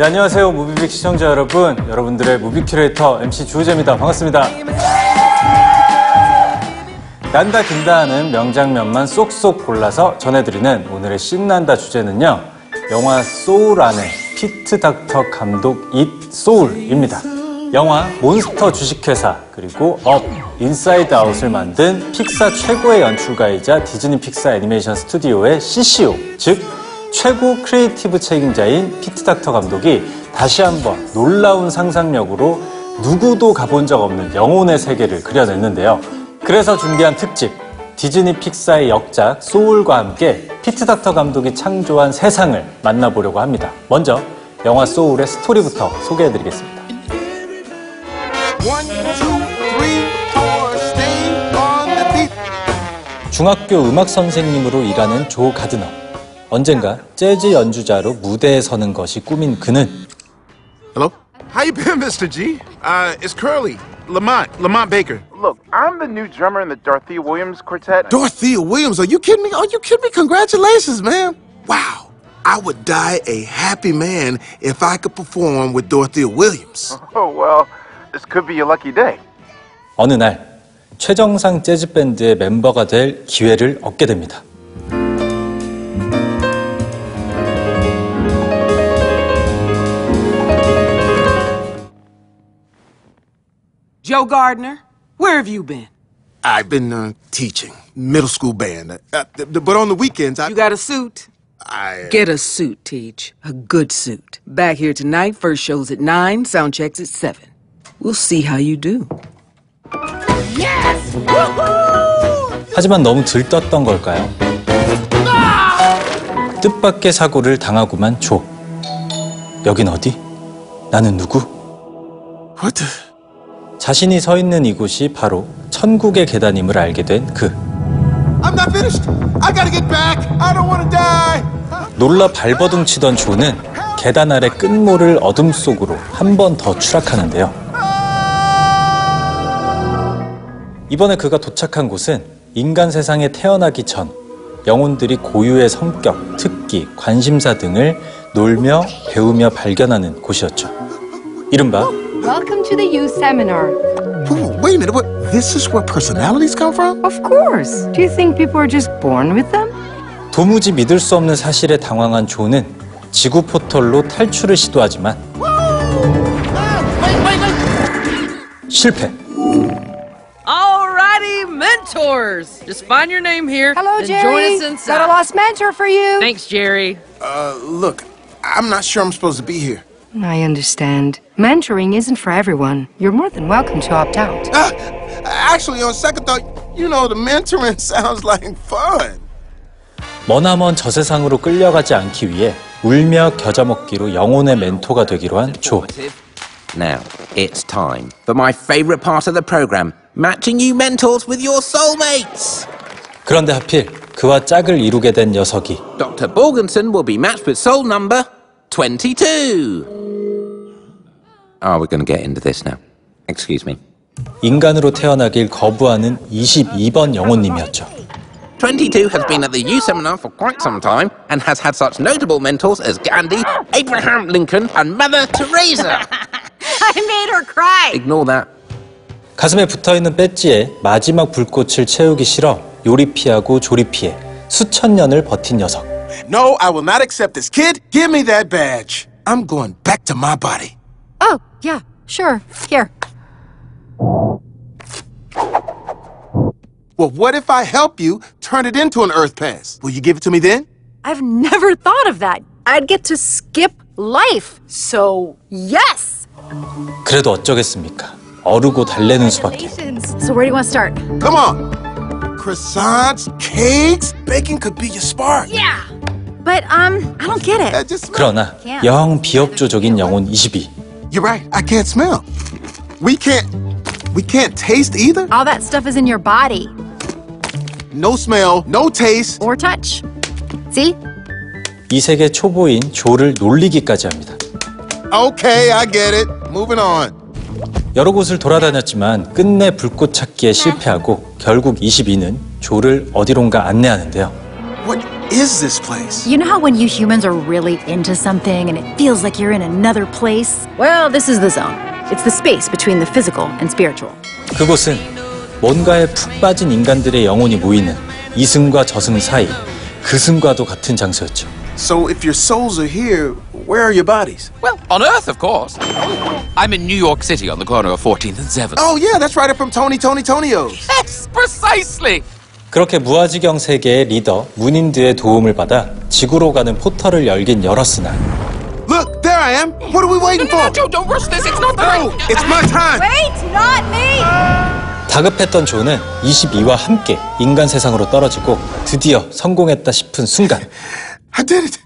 네, 안녕하세요. 무비빅 시청자 여러분. 여러분들의 movie 큐레이터 MC 주호재입니다. 반갑습니다. 난다 긴다 하는 명장면만 쏙쏙 골라서 전해드리는 오늘의 신난다 주제는요. 영화 소울 안에 피트 닥터 감독 잇 소울입니다. 영화 몬스터 주식회사 그리고 업, 인사이드 아웃을 만든 픽사 최고의 연출가이자 디즈니 픽사 애니메이션 스튜디오의 CCO, 즉 최고 creative 책임자인 피트 닥터 감독이 다시 한번 놀라운 상상력으로 누구도 가본 적 없는 영혼의 세계를 그려냈는데요. 그래서 준비한 특집 디즈니 픽사의 역작 소울과 함께 피트 닥터 감독이 창조한 세상을 만나보려고 합니다. 먼저 영화 소울의 스토리부터 소개해드리겠습니다. One, two, three, four. 중학교 음악 선생님으로 일하는 조 가드너. 언젠가 재즈 연주자로 무대에 서는 것이 꿈인 그는 Hello? How you been, Mr. G? Uh, it's Curly. Lamont. Lamont Baker. Look, I'm the new drummer in the Dorothea Williams Quartet. Dorothea Williams, are you kidding me? Are you kidding me? Congratulations, man. Wow. I would die a happy man if I could perform with Dorothea Williams. Oh, well, this could be your lucky day. 어느 날 최정상 재즈 밴드의 멤버가 될 기회를 얻게 됩니다. Joe Gardner, where have you been? I've been uh, teaching middle school band, uh, th- th- but on the weekends I. You got a suit? I Get a suit, Teach. A good suit. Back here tonight, first show's at 9, sound checks at 7. We'll see how you do. 하지만 너무 들떴던 걸까요? 뜻밖의 사고를 당하고만 조. 여긴 어디? 나는 누구? what the? 자신이 서 있는 이곳이 바로 천국의 계단임을 알게 된 그. 놀라 발버둥 치던 조는 계단 아래 끝모를 어둠 속으로 한 번 더 추락하는데요. 이번에 그가 도착한 곳은 인간 세상에 태어나기 전 영혼들이 고유의 성격, 특기, 관심사 등을 놀며 배우며 발견하는 곳이었죠. 이른바 Welcome to the youth seminar. Whoa, wait a minute. What? This is where personalities come from? Of course. Do you think people are just born with them? 도무지 믿을 수 없는 사실에 당황한 조는 지구 포털로 탈출을 시도하지만 실패. Alrighty, mentors. Just find your name here. Hello, and Jerry. Join us Got a inside. lost mentor for you. Thanks, Jerry. Uh, look, I'm not sure I'm supposed to be here. I understand. Mentoring isn't for everyone. You're more than welcome to opt out. Ah, actually, on second thought, you know, the mentoring sounds like fun. 머나먼 저 세상으로 끌려가지 않기 위해 울며 겨자 먹기로 영혼의 멘토가 되기로 한 조. Now, it's time for my favourite part of the programme matching you mentors with your soulmates. 그런데 하필 그와 짝을 이루게 된 녀석이 Dr. Borgenson will be matched with soul number 22. Oh, we're going to get into this now. Excuse me. 인간으로 태어나길 거부하는 22번 영혼님이었죠. 22 has been at the U seminar for quite some time and has had such notable mentors as Gandhi, Abraham Lincoln, and Mother Teresa. I made her cry. Ignore that. 가슴에 붙어 있는 배지에 마지막 불꽃을 채우기 싫어 요리 피하고 조리 피해 수천 년을 버틴 녀석. No, I will not accept this. Kid, give me that badge. I'm going back to my body. Oh, yeah, sure. Here. Well, what if I help you turn it into an Earth Pass? Will you give it to me then? I've never thought of that. I'd get to skip life. So, yes. 그래도 어쩌겠습니까? 어르고 달래는 수밖에. So, where do you want to start? Come on. Croissants, cakes, baking could be your spark. Yeah. But, um, I don't get it. Uh, just smell. 그러나 영 비협조적인 영혼 22. You're right. I can't smell. We can't. We can't taste either. All that stuff is in your body No smell, no taste. or touch. See? 이 세계 초보인 조를 놀리기까지 합니다. Okay, I get it. Moving on. 여러 곳을 돌아다녔지만 끝내 불꽃 찾기에 실패하고 결국 22는 조를 어디론가 안내하는데요. What? is this place? You know how when you humans are really into something and it feels like you're in another place? Well, this is the zone. It's the space between the physical and spiritual. 그곳은 뭔가에 푹 빠진 인간들의 영혼이 모이는 이승과 저승 사이 그 승과도 같은 장소였죠. So if your souls are here, where are your bodies? Well, on Earth, of course. I'm in New York City on the corner of 14th and 7th. Oh yeah, that's right up from Tony Tony Tonio's. Yes, precisely. 그렇게 무아지경 세계의 리더 문인드의 도움을 받아 지구로 가는 포털을 열긴 열었으나 Look, there I am. What are we waiting for? Joe, don't rush this. It's not the No, right. it's my time. Wait, not me! 다급했던 조는 22와 함께 인간 세상으로 떨어지고 드디어 성공했다 싶은 순간 I did it.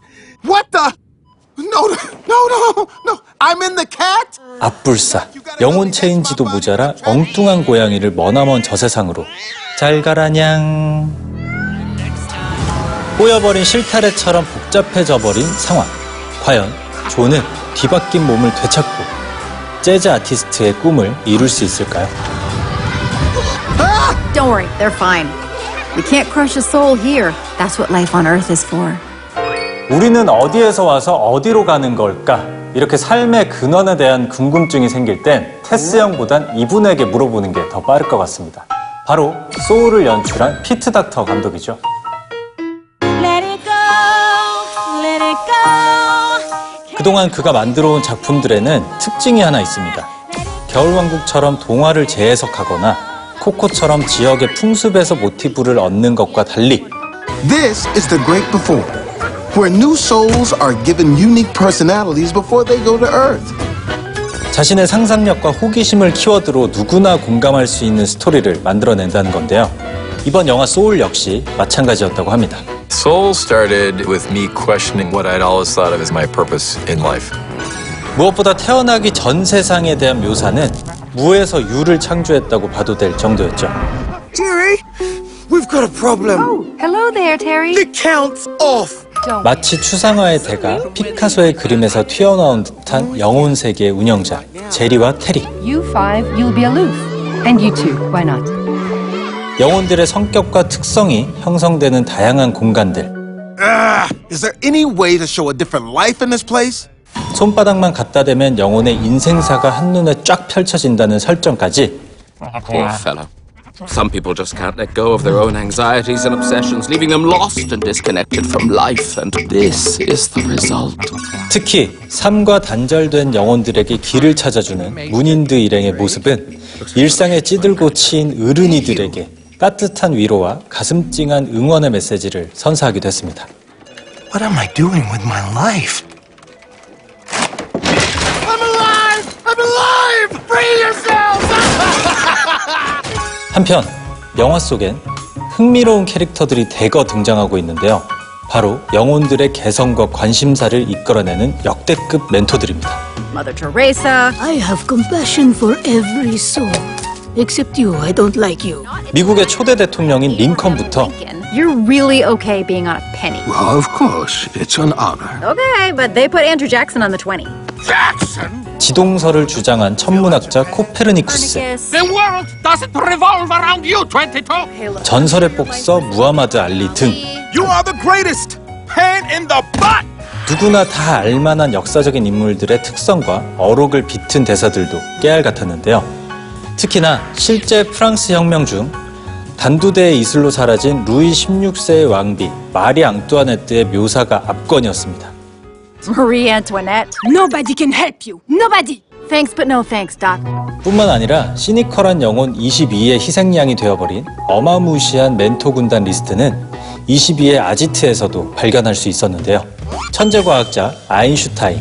What the? No, no, no, no. I'm in the cat. 앞불사 영혼 체인지도 모자라 엉뚱한 고양이를 머나먼 저 세상으로 잘 가라냥 꼬여버린 실타래처럼 복잡해져 버린 상황 과연 조는 뒤바뀐 몸을 되찾고 재즈 아티스트의 꿈을 이룰 수 있을까요? Don't worry, they're fine. You can't crush a soul here. That's what life on Earth is for. 우리는 어디에서 와서 어디로 가는 걸까? 이렇게 삶의 근원에 대한 궁금증이 생길 땐 테스 형보단 이분에게 물어보는 게 더 빠를 것 같습니다. 바로 소울을 연출한 피트 닥터 감독이죠. 그동안 그가 만들어온 작품들에는 특징이 하나 있습니다. 겨울왕국처럼 동화를 재해석하거나 코코처럼 지역의 풍습에서 모티브를 얻는 것과 달리 This is the great before, where new souls are given unique personalities before they go to Earth. 자신의 상상력과 호기심을 키워드로 누구나 공감할 수 있는 스토리를 만들어낸다는 건데요. 이번 영화 소울 역시 마찬가지였다고 합니다. Soul started with me questioning what I'd always thought of as my purpose in life. 무엇보다 태어나기 전 세상에 대한 묘사는 무에서 유를 창조했다고 봐도 될 정도였죠. Jerry, we've got a problem. Hello there, Terry. The count's off. 마치 추상화의 대가 피카소의 그림에서 튀어나온 듯한 영혼 세계의 운영자 제리와 테리. You five, you'll be aloof. And you two, why not? 영혼들의 성격과 특성이 형성되는 다양한 공간들. Ah, is there any way to show a different life in this place? 손바닥만 갖다 대면 영혼의 인생사가 한눈에 쫙 펼쳐진다는 설정까지 Poor fellow. Some people just can't let go of their own anxieties and obsessions, leaving them lost and disconnected from life. And this is the result. 특히 삶과 단절된 영혼들에게 길을 찾아주는 문인드 일행의 모습은 일상에 찌들고 치인 어른이들에게 따뜻한 위로와 가슴 찡한 응원의 메시지를 선사하기도 했습니다. What am I doing with my life? I'm alive! I'm alive! Free yourselves! 한편 영화 속엔 흥미로운 캐릭터들이 대거 등장하고 있는데요. 바로 영혼들의 개성과 관심사를 이끌어내는 역대급 멘토들입니다. Mother Teresa. I have compassion for every soul. Except you, I don't like you. 미국의 초대 대통령인 링컨부터 You're really okay being on a penny. Well, of course. It's an honor. Okay, but they put Andrew Jackson on the 20. 지동설을 주장한 천문학자 코페르니쿠스, The world doesn't revolve around you, 22. 전설의 복서 무하마드 알리 등! 누구나 다 알만한 역사적인 인물들의 특성과 어록을 비튼 대사들도 깨알 같았는데요. 특히나 실제 프랑스 혁명 중 단두대의 이슬로 사라진 루이 16세의 왕비 마리 앙뚜아네트의 묘사가 압권이었습니다. Marie Antoinette. Nobody can help you. Nobody. Thanks, but no thanks, Doc. 뿐만 아니라 시니컬한 영혼 22의 희생양이 되어버린 어마무시한 멘토 군단 리스트는 22의 아지트에서도 발견할 수 있었는데요. 천재과학자 아인슈타인,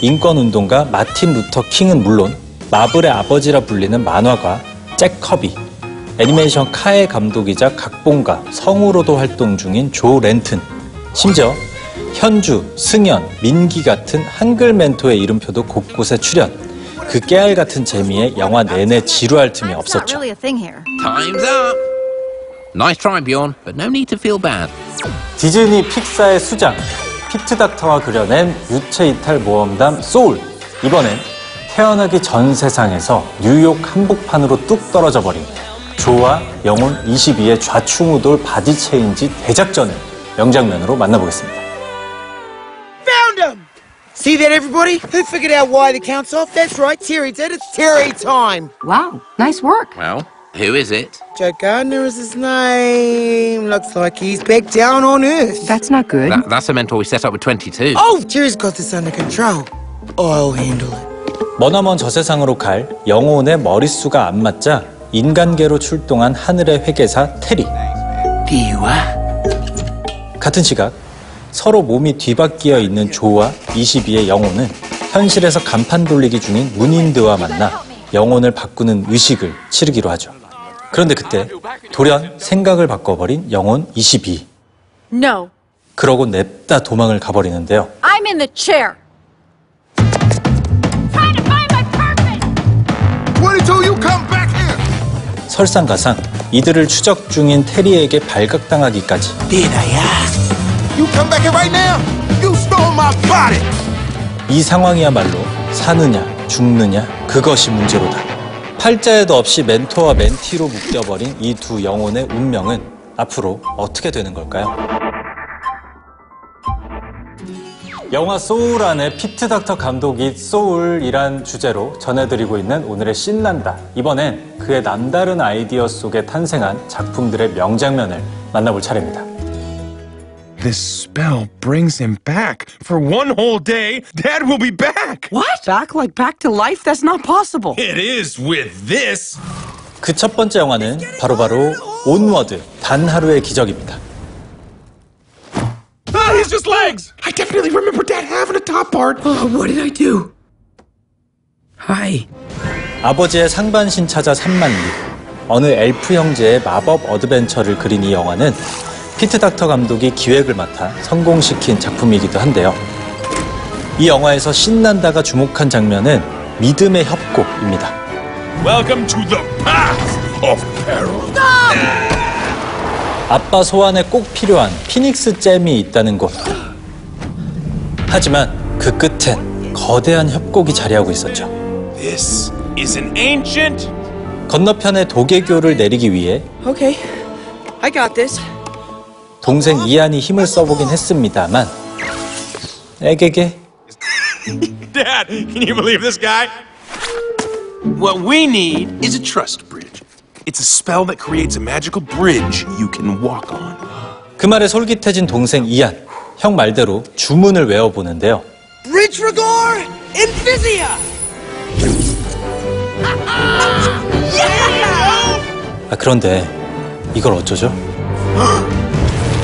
인권운동가 마틴 루터 킹은 물론 마블의 아버지라 불리는 만화가 잭 커비, 애니메이션 카의 감독이자 각본가, 성우로도 활동 중인 조 랜프트, 심지어 현주, 승연, 민기 같은 한글 멘토의 이름표도 곳곳에 출연. 그 깨알 같은 재미에 영화 내내 지루할 틈이 없었죠. Time's up. Nice try, Bjorn, but no need to feel bad. 디즈니 픽사의 수장 피트 닥터가 그려낸 유체 이탈 모험담 소울 이번엔 태어나기 전 세상에서 뉴욕 한복판으로 뚝 떨어져 버린 조와 영혼 22의 좌충우돌 body change 대작전을 명장면으로 만나보겠습니다. Found him! See that, everybody? Who figured out why the count's off? That's right, Terry did. It's Terry time. Wow, nice work. Well, who is it? Joe Gardner is his name. Looks like he's back down on Earth. That's not good. That, that's a mentor we set up with 22. Oh, Terry's got this under control. I'll handle it. 머나먼 저세상으로 갈 영혼의 머릿수가 안 맞자 인간계로 출동한 하늘의 회계사 테리. There you are. 같은 시각 서로 몸이 뒤바뀌어 있는 조와 22의 영혼은 현실에서 간판 돌리기 중인 문인드와 만나 영혼을 바꾸는 의식을 치르기로 하죠. 그런데 그때 돌연 생각을 바꿔버린 영혼 22. No. 그러고 냅다 도망을 가버리는데요. I'm in the chair. Twenty-two, you come back here. 설상가상 이들을 추적 중인 테리에게 발각당하기까지 ask? You come back here right now. You stole my body. 이 상황이야말로 사느냐 죽느냐 그것이 문제로다. 팔자에도 없이 멘토와 멘티로 묶여버린 이 두 영혼의 운명은 앞으로 어떻게 되는 걸까요? 영화 소울 안에 피트 닥터 감독이 소울이란 주제로 전해드리고 있는 오늘의 신난다. 이번엔 그의 남다른 아이디어 속에 탄생한 작품들의 명장면을 만나볼 차례입니다. This spell brings him back. For one whole day, Dad will be back. What? Back like back to life? That's not possible. It is with this. 그 첫 번째 영화는 바로바로 온워드 단 하루의 기적입니다. Ah, he's just legs. I definitely remember Dad having a top part. Oh, what did I do? Hi. 아버지의 상반신 찾아 3만 리 어느 엘프 형제의 마법 어드벤처를 그린 이 영화는 피트 닥터 감독이 기획을 맡아 성공시킨 작품이기도 한데요. 이 영화에서 신난다가 주목한 장면은 믿음의 협곡입니다. Welcome to the path of peril. 아빠 소환에 꼭 필요한 피닉스 잼이 있다는 곳. 하지만 그 끝엔 거대한 협곡이 자리하고 있었죠. This is an ancient. 건너편에 도개교를 내리기 위해 Okay. I got this. 동생 이안이 힘을 써보긴 했습니다만 에게게 Dad, can you believe this guy? What we need is a trust bridge. It's a spell that creates a magical bridge you can walk on. 그 말에 솔깃해진 동생 이안 형 말대로 주문을 외워보는데요 Bridge Rigor Invisia! 아, 그런데 이걸 어쩌죠?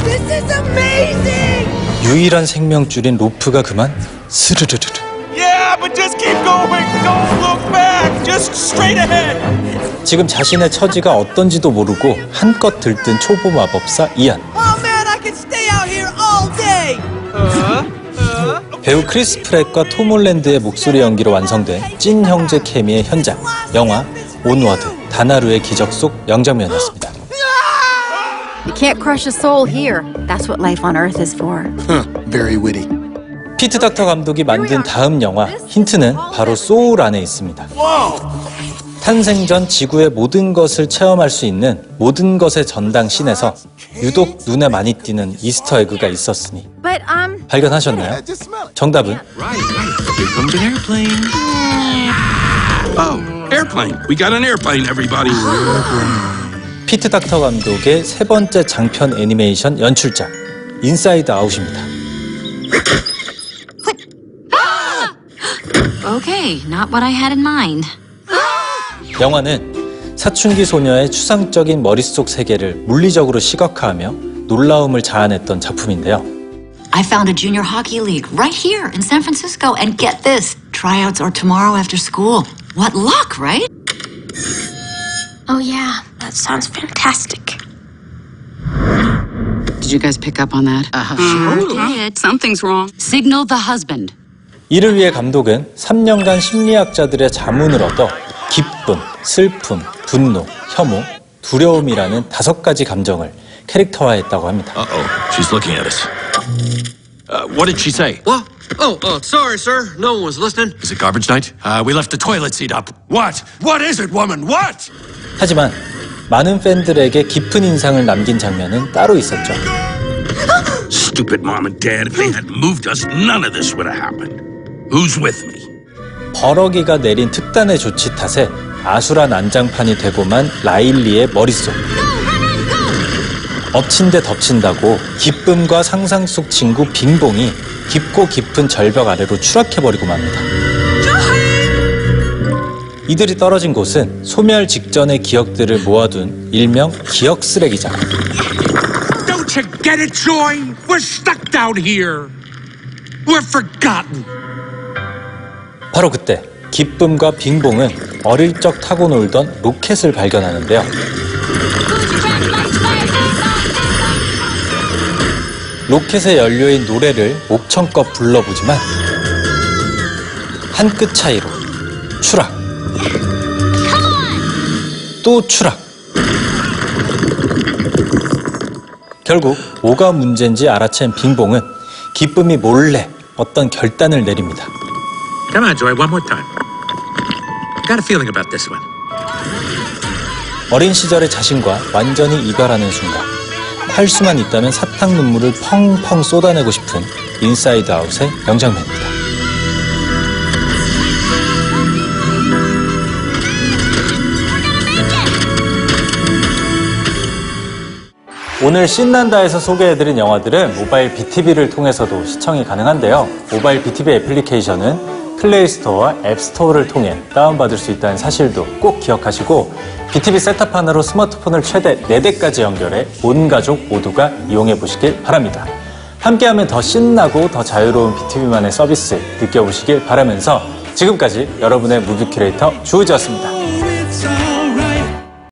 This is amazing! 유일한 생명줄인 로프가 그만 스르르르르 Yeah, but just keep going. Don't look back. Just straight ahead. 지금 자신의 처지가 어떤지도 모르고 한껏 들뜬 초보 마법사 이안 Oh man, I could stay out here all day! 배우 크리스 프랫과 톰 홀랜드의 목소리 연기로 완성된 찐 형제 케미의 현장 영화 온워드 단 하루의 기적 속 명장면이었습니다. You can't crush a soul here. That's what life on Earth is for. Very witty. 피트 닥터 감독이 만든 다음 영화 힌트는 바로 소울 안에 있습니다. 탄생 전 지구의 모든 것을 체험할 수 있는 모든 것의 전당 신에서 유독 눈에 많이 띄는 Easter egg가 있었으니 um, 발견하셨나요? 정답은. Oh, airplane. We got an airplane, everybody. 피트 닥터 감독의 세 번째 장편 애니메이션 연출작 인사이드 아웃입니다. okay, not what I had in mind. 영화는 사춘기 소녀의 추상적인 머릿속 세계를 물리적으로 시각화하며 놀라움을 자아냈던 작품인데요. I found a junior hockey league right here in San Francisco, and get this tryouts are tomorrow after school. What luck, right? Oh, yeah, that sounds fantastic. Did you guys pick up on that? Uh, Sure did. Something's wrong. Signal the husband. 이를 위해 감독은 3년간 심리학자들의 자문을 얻어 기쁨, 슬픔, 분노, 혐오, 두려움이라는 다섯 가지 감정을 캐릭터화했다고 합니다. Uh-oh, she's looking at us. Uh, what did she say? What? Oh, oh, sorry, sir. No one was listening. Is it garbage night? Uh, we left the toilet seat up. What? What is it, woman? What? 하지만 많은 팬들에게 깊은 인상을 남긴 장면은 따로 있었죠. stupid mom and dad. If they hadn't moved us, none of this would have happened. Who's with me? 버럭이가 내린 특단의 조치 탓에 아수라 난장판이 되고만 라일리의 머릿속. 엎친 데 덮친다고 기쁨과 상상 속 친구 빙봉이 깊고 깊은 절벽 아래로 추락해버리고 맙니다. 이들이 떨어진 곳은 소멸 직전의 기억들을 모아둔 일명 기억 쓰레기장. Don't you get it, Joy? We're stuck down here. We're forgotten. 바로 그때 기쁨과 빙봉은 어릴 적 타고 놀던 로켓을 발견하는데요. 로켓의 연료인 노래를 목청껏 불러보지만 한 끗 차이로 추락. 또 추락. 결국 뭐가 문제인지 알아챈 빙봉은 기쁨이 몰래 어떤 결단을 내립니다. Come on, Joy, one more time. Got a feeling about this one. 어린 시절의 자신과 완전히 이별하는 순간 할 수만 있다면 사탕 눈물을 펑펑 쏟아내고 싶은 인사이드 아웃의 명장면입니다. 오늘 씬난다에서 소개해드린 영화들은 모바일 BTV를 통해서도 시청이 가능한데요. 모바일 BTV 애플리케이션은 플레이스토어와 앱스토어를 통해 다운받을 수 있다는 사실도 꼭 기억하시고 BTV set-top 하나로 스마트폰을 최대 4대까지 연결해 온 가족 모두가 이용해 보시길 바랍니다. 함께하면 더 신나고 더 자유로운 BTV만의 서비스 느껴보시길 바라면서 지금까지 여러분의 무비 큐레이터 주우지였습니다.